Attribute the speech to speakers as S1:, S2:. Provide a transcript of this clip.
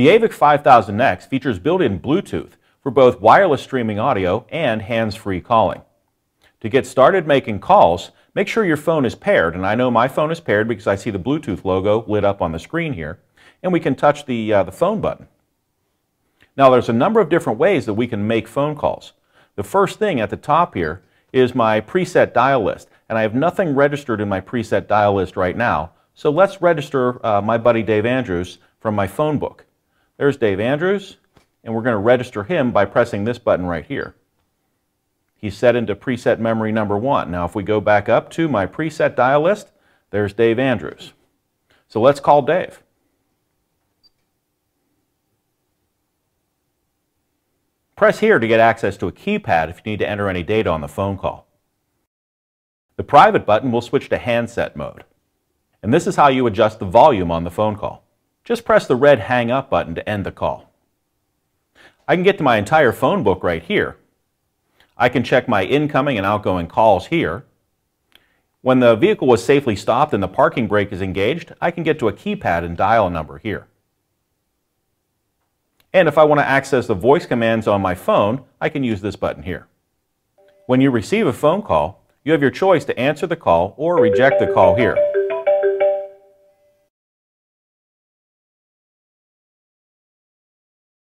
S1: The AVIC 5000NEX features built-in Bluetooth for both wireless streaming audio and hands-free calling. To get started making calls, make sure your phone is paired, and I know my phone is paired because I see the Bluetooth logo lit up on the screen here, and we can touch the, uh, the phone button. Now there's a number of different ways that we can make phone calls. The first thing at the top here is my preset dial list, and I have nothing registered in my preset dial list right now, so let's register uh, my buddy Dave Andrews from my phone book. There's Dave Andrews, and we're going to register him by pressing this button right here. He's set into preset memory number one. Now if we go back up to my preset dial list, there's Dave Andrews. So let's call Dave. Press here to get access to a keypad if you need to enter any data on the phone call. The private button will switch to handset mode. And this is how you adjust the volume on the phone call. Just press the red hang up button to end the call. I can get to my entire phone book right here. I can check my incoming and outgoing calls here. When the vehicle was safely stopped and the parking brake is engaged, I can get to a keypad and dial a number here. And if I want to access the voice commands on my phone, I can use this button here. When you receive a phone call, you have your choice to answer the call or reject the call here.